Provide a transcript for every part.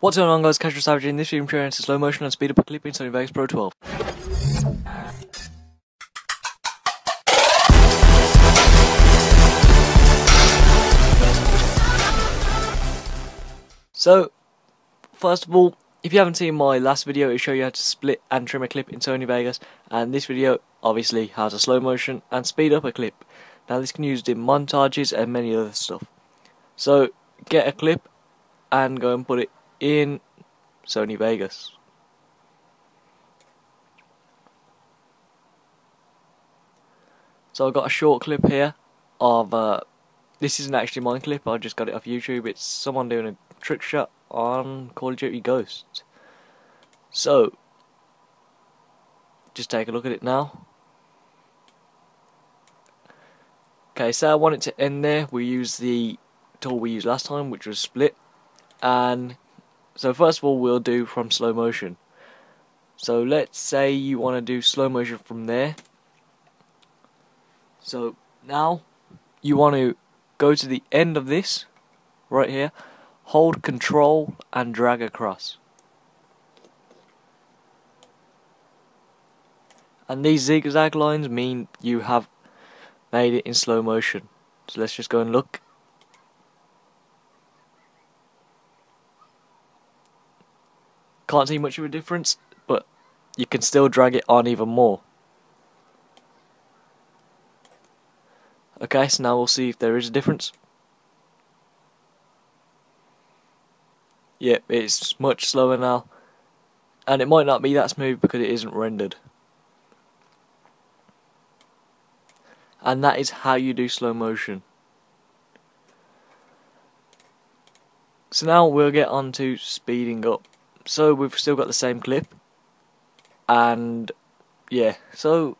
What's going on guys, Casual Savage in this video I'm to slow motion and speed up a clip in Sony Vegas Pro 12. So, first of all, if you haven't seen my last video, it showed you how to split and trim a clip in Sony Vegas, and this video obviously how to slow motion and speed up a clip. Now this can be used in montages and many other stuff. So, get a clip and go and put it in Sony Vegas. So I've got a short clip here of, uh, this isn't actually my clip, I just got it off YouTube, it's someone doing a trick shot on Call of Duty Ghosts. So, just take a look at it now. Okay, so I want it to end there, we use the tool we used last time, which was split, and so first of all we'll do from slow motion. So let's say you want to do slow motion from there. So now you want to go to the end of this right here, hold control and drag across. And these zigzag lines mean you have made it in slow motion. So let's just go and look Can't see much of a difference, but you can still drag it on even more. Okay, so now we'll see if there is a difference. Yep, it's much slower now. And it might not be that smooth because it isn't rendered. And that is how you do slow motion. So now we'll get on to speeding up so we've still got the same clip. And yeah. So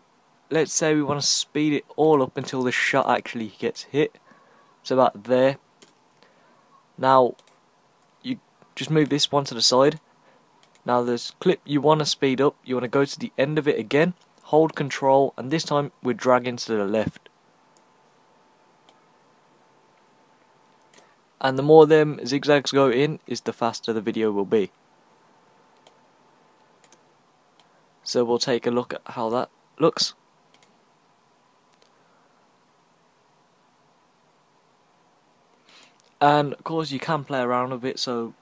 let's say we want to speed it all up until the shot actually gets hit. So about there. Now you just move this one to the side. Now this clip you want to speed up you want to go to the end of it again. Hold control and this time we're dragging to the left. And the more them zigzags go in is the faster the video will be So we'll take a look at how that looks. And of course you can play around with it so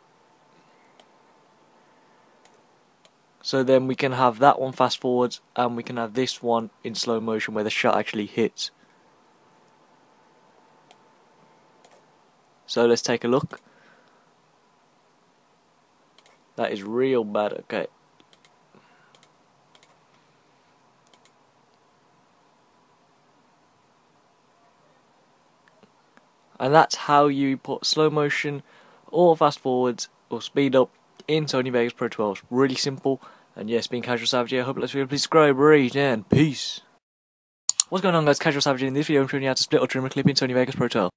So then we can have that one fast forwards and we can have this one in slow motion where the shot actually hits. So let's take a look. That is real bad, okay. And that's how you put slow motion or fast forwards or speed up in Sony Vegas Pro 12. It's Really simple. And yes, being Casual Savage, I hope you like Please subscribe, rate, and peace. What's going on guys, Casual Savage in this video I'm showing you how to split or trim a clip in Sony Vegas Pro 12.